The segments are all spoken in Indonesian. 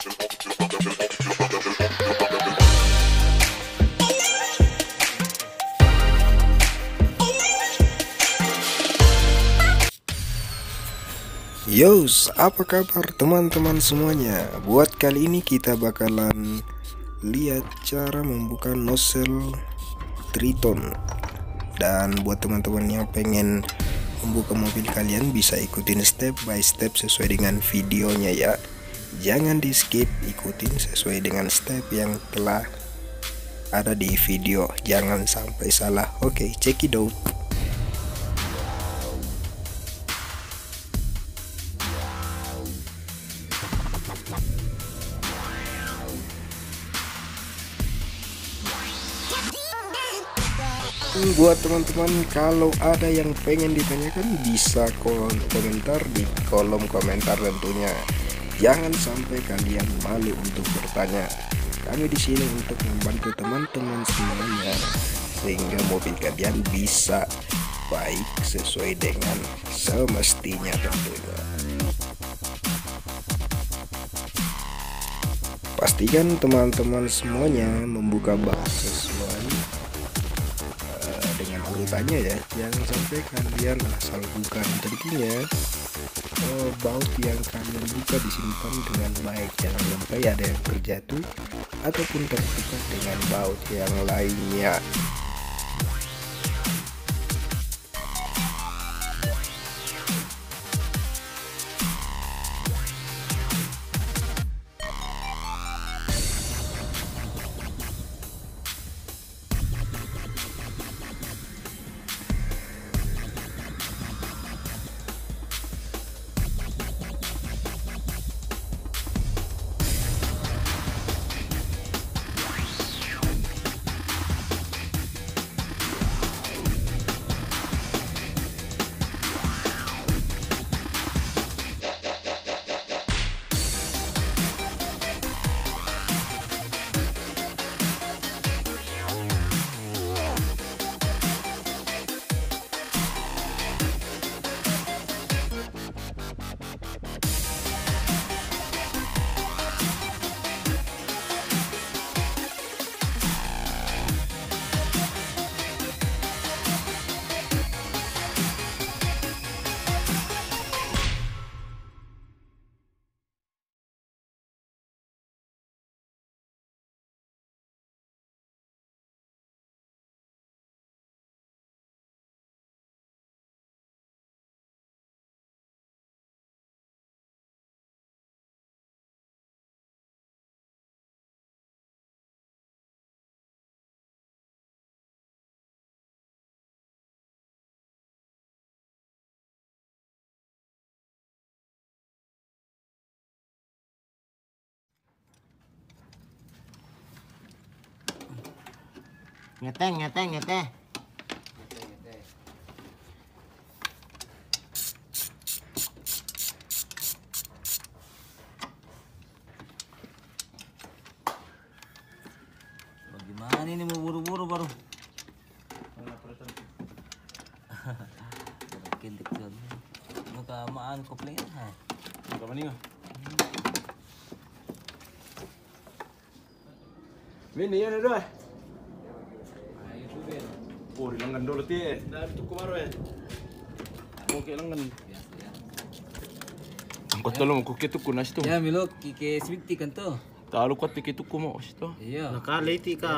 Yos, apa kabar teman-teman semuanya? Buat kali ini kita bakalan lihat cara membuka nozzle Triton. Dan buat teman-teman yang pengen membuka mobil kalian bisa ikutin step by step sesuai dengan videonya ya. Jangan di skip, ikutin sesuai dengan step yang telah ada di video. Jangan sampai salah. Oke, check it out. buat teman-teman kalau ada yang pengen ditanyakan bisa kolom komentar di kolom komentar tentunya jangan sampai kalian malu untuk bertanya. Kami di sini untuk membantu teman-teman semuanya sehingga mobil kalian bisa baik sesuai dengan semestinya tentunya. Pastikan teman-teman semuanya membuka bak sesuai dengan urutannya ya. Jangan sampai kalian asal buka tentunya oh, baut yang kalian buka disimpan dengan baik. Jangan sampai ada yang terjatuh ataupun terbuka dengan baut yang lainnya ngeteh ngeteh ngeteh Bagaimana ini mau buru-buru baru? Muka maan kopling hai. Apa ni kau? Min ya dah. Oh, lengan dulu ti. Dah tuku baru eh. Okey lengan. Angkot tolong aku kita tuku nasi tu. Ya Milo kike switi kan tuh. Tahu kuat ti tuku mau situ. Iya. nakala iti ka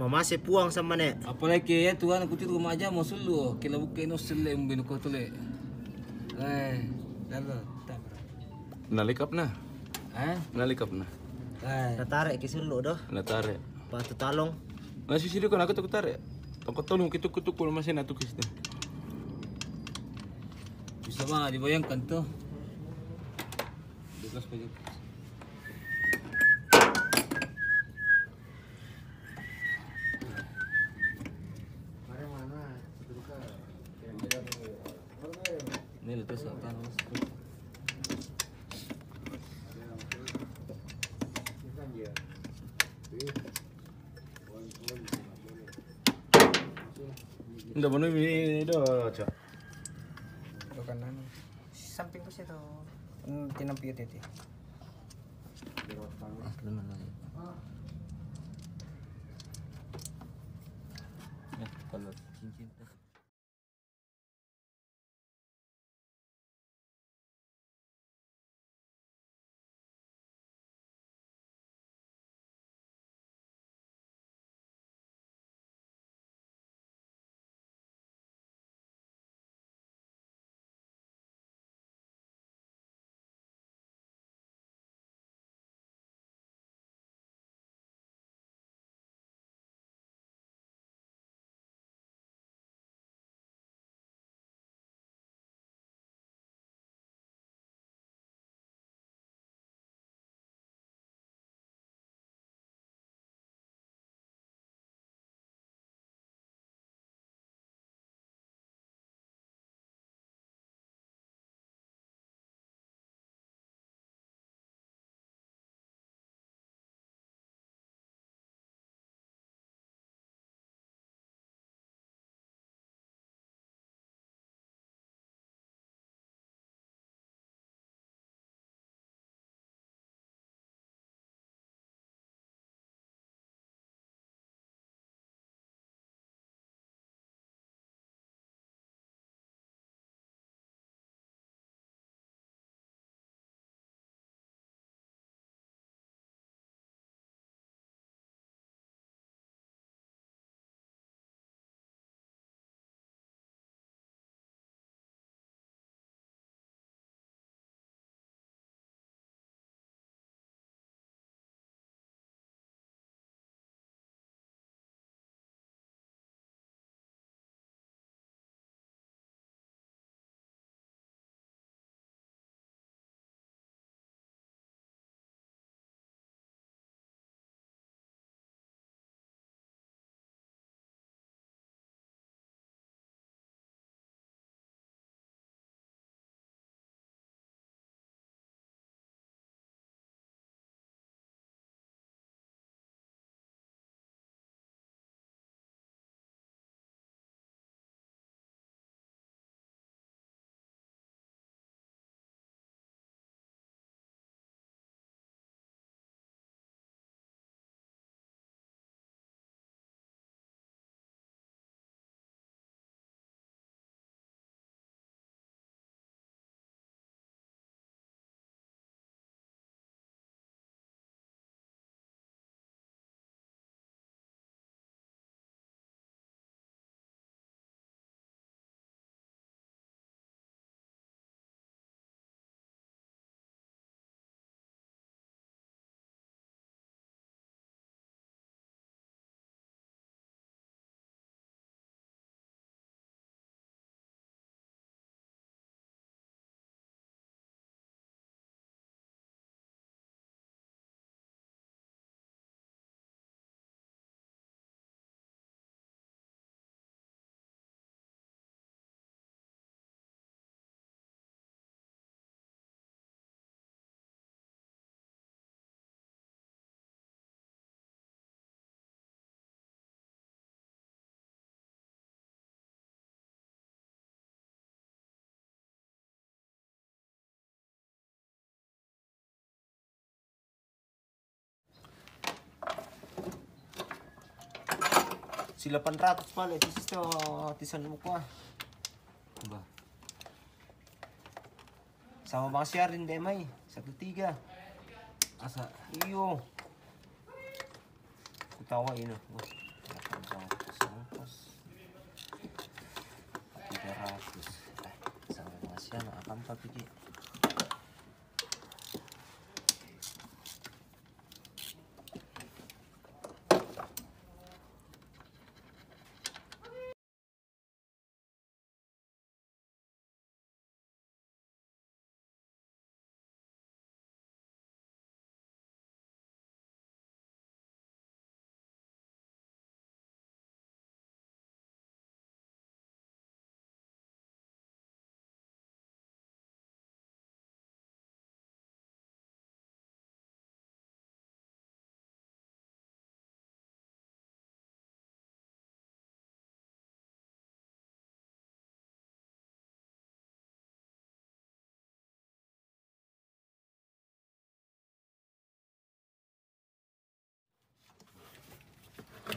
mamase puang sama ne Apalagi ya tuan aku tidur rumah aja mau sulu. Kila buka ino sele mbino ko tule. Eh, lalu tak. Nalikap na. Eh? Nalikap na. Eh. natare kisulo do Natare. patu talong Nasi sini kan aku tuku tarik. Tolong kita tuku tuku masih nak tuku situ. Bisa mah dibayangkan tuh. 12 pagi. Ini Ndak mana ini dah, cak. Itu kanan samping situ Hmm, tinampi itu itu teman lagi. Ya, kalau cincin tuh. Si 800 pala, ito siya tisan mo ko ah. Ba. Sama bang siya rin demay, satu tiga. Asa Iyo. Kutawa 800 ongkos. 300. Eh, sama bang siya na akan pa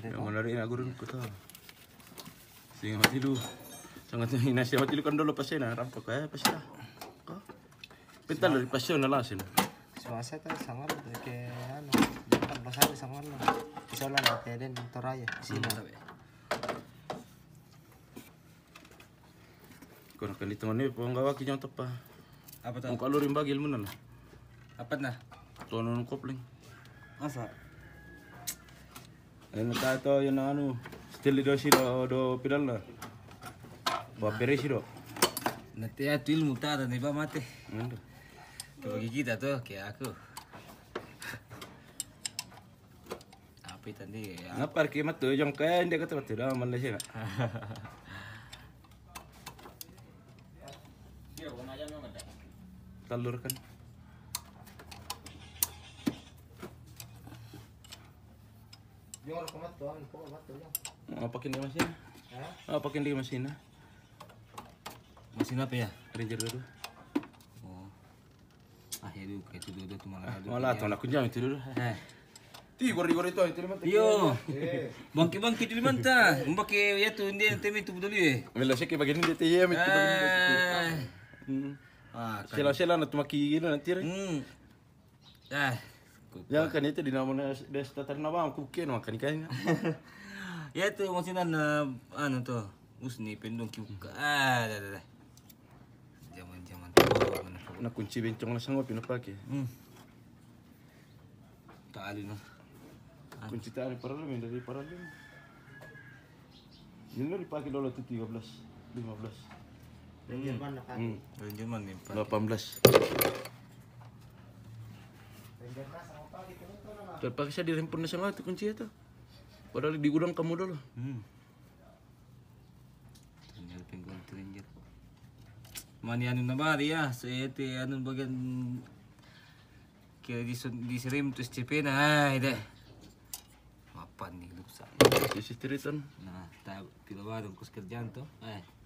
pigi. Yang mana rin aku rin ko to. Sige mati lu. Sangat hina siya mati lu kan dulu pasien na rampak kaya pasien. Ko. Pintal dari pasien na lang sila. Suasa tayo sangar ke ano. Jangan pasal sangar lo. Isola na teden toraya. Sino tabi. Ko na kalito ni po ang gawa kinyang tapa. Apa tuh? Ang kalurin bagil mo na lah. Apa nah? Tono ng kopling. Masa? Na tayo yun na ano. Still do si do do pidal na. Bapere si do. Nanti ya tuh ilmu tak ada nih pak mati. Ano? Tuh bagi kita tuh kayak aku. Apa itu tadi? Ya. Nga parki matu yung kaya hindi ka tapat da Malaysia na. Talur kan. Tuh, tuh yung. Apakin di masina. Apakin di masina. Masih apa ya? Ranger dulu. Oh. Ah ya dulu itu dulu tuh malah ada. Wala to na kunjam itu dulu. Eh. Ti gori gori to itu mata. Yo. Bangki bangki dulu manta. Mbake ya tuh dia temi tuh dulu ya. Mela sik bagin di tiye mit bagin. Ah. Hmm. Ah. Sila sila na tumaki gino nanti rin. Hmm. Ah. Yang kan itu di nama na des tatar na ba ku ken makan kan. Ya tuh maksudnya na ano tuh usni pendong kiuka. Ah, dah dah dah. Zaman-zaman tuh mana. Na kunci bencong na sango pinapake. Hmm. Tali no. Kunci tali paralim dari paralim. Yun na ipake lolo tu 13, 15. Ranger man naka. Hmm. Ranger man nih, Pak. 18. Ranger na sa pagi tuh tuh na. Terpakai saya dirempun na sango tu kunci itu. Padahal di gudang kamu dulu. Hmm. Ranger penggol Ranger. Mani anu na ba dia? Saya te anu bagian kira di di serim terus CP na ay deh. Mapan nih luksa. Di sistritan. Nah, tak tidak baru kus kerjaan tuh. Eh.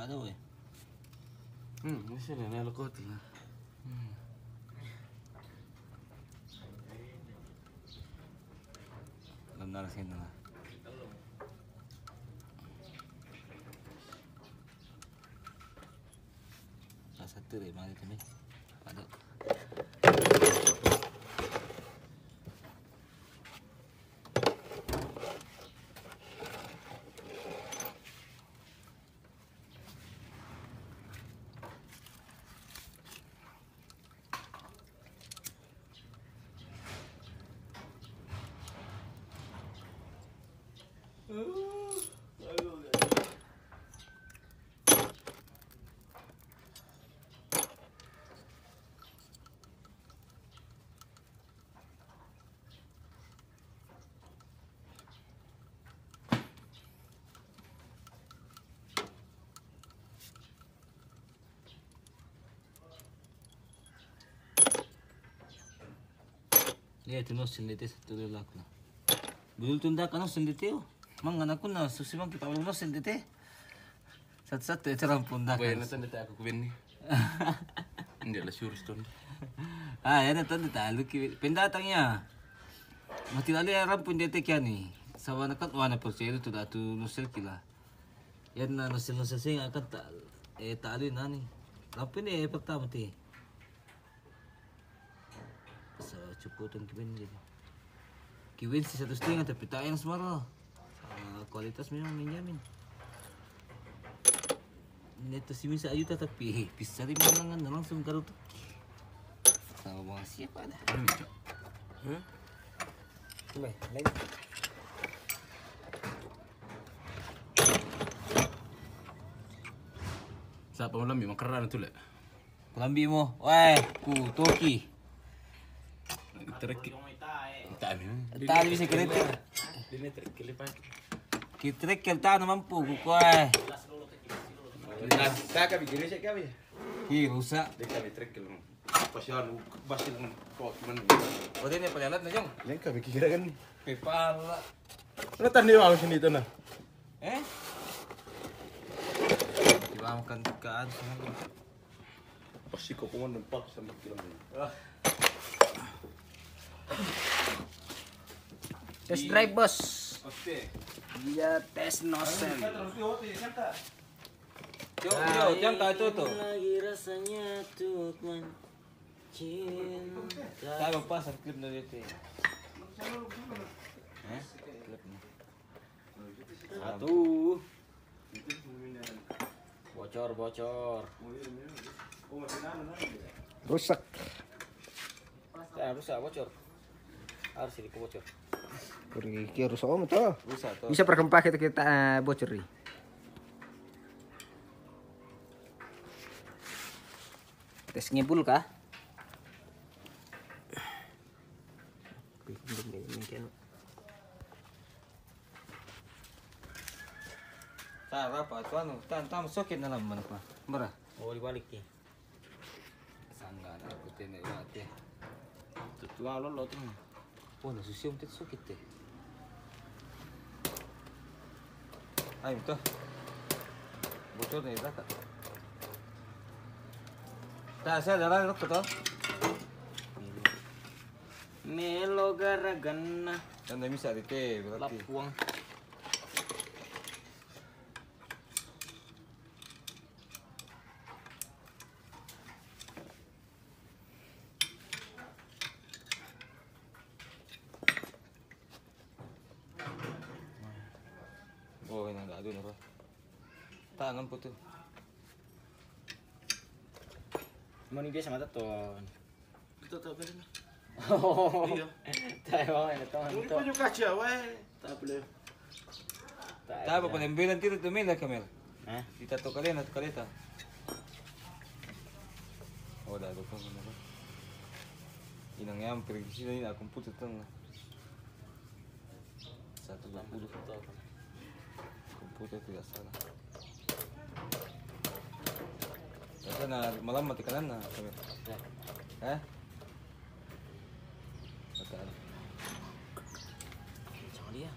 Weh. Hmm, ini sih na lakot. Alam na sini na. Salah satu deh mana tu ni. Pada. Ya, tu nos sendiri satu dulu aku. Dulu tunda kan nos sendiri oh. Mang anak ko na susimang kita ulo nos sendiri. Satu-satu itu rampun dah. Bueno, tan deta aku kubin ni. Hindi la sure stone. Ah, yan ito dita. Luki pendatang ya. Mati lali rampun dete kya ni. Sawa na kat wana por sero tu datu nosel kila. Yan na nosel nosel sing akan ta eh tali na ni. Rampun eh pertama ti. Sa cukutan kibin jadi. Kibin si satu setengah tapi tak yang semua. Uh, kualitas memang menjamin. Neto si Misa Ayuta tapi bisa di manangan na langsung tuh. Sama mga siapa dah. May, lain. Sa pamalambi, makaraan na tula. Kelambi mo, wah, ku toki. Tami. Tali kereta. Dini terik kilipan. Kitrek kelta naman po, kukuha. Sa kami, gini siya kami. Hi, rusa. Di kami terik kilim. Pasyan, basil man ko man. O din yung palalat na yung. Yan kami kikira kan. Pepala. Ano tandi mo ako dito na? Eh? Di ba makan kaan sa mga. Pasti ko kuman ng pak sa magkilang. Test drive. Oke. Iya, tes ito to. Lagi rasanya tuh cinta. Satu. Bocor, bocor. Rusak. Tayo, rusa, bocor. Harus ini bocor. Pergi ke rusak om to. To. Bisa perkempak kita kita eh, bocor nih. Tes ngebul kah? Tara pa, ito ano, tan tam soket na naman pa. Mara. Oh dibalik ya. Sangga na puti na iwate. Tuwa lolo to. Oh, nasusyong tit soket eh. Ay, ito. Bocor ita ka. Ta, saya darah rok to. Melo Tanda bisa dite berarti. lapuang. Oh, ada apa. Tangan putu. Mau nih dia sama teton. Ito ta ba rin. Oh, Iya. tayo mga ito. Muli pa yung Tayo pa tumila kamel. Kita to kalian at kalita. Oh, dah tu kan. Inang yang pergi sini aku putus tengah. Satu puluh apa? Komputer tidak salah. Kata na malam mati kanan na kamel. Eh? Kata? Jangan dia.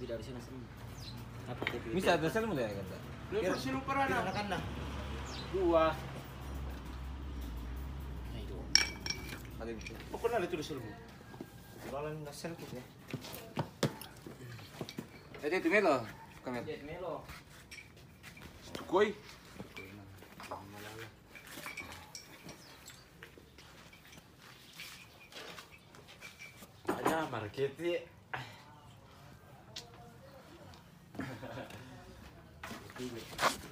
Tidak di sini sini. Bisa ada sel mulai kata. Lepas sino para na. Anak anak. Dua. Nah itu. Kali bisa. Na lito sa mo. Kalau nggak sel gitu ya. Eh, itu melo. Jet Melo. Koy. Ada market Ah, ikut ikut tes na.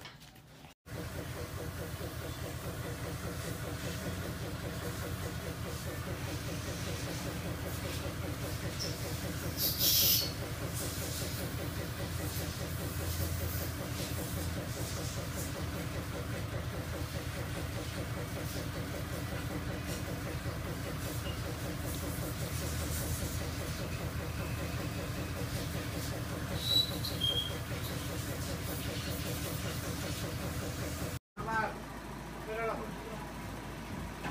Tahu ketika nanti. Eh, itu bocornya aku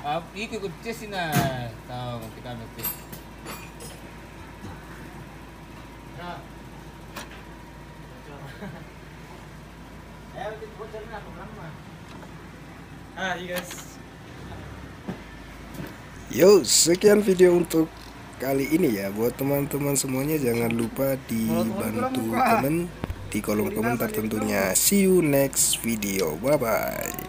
Yo, sekian video untuk kali ini ya. Buat teman-teman semuanya jangan lupa dibantu komen di kolom komentar tentunya. See you next video. Bye bye.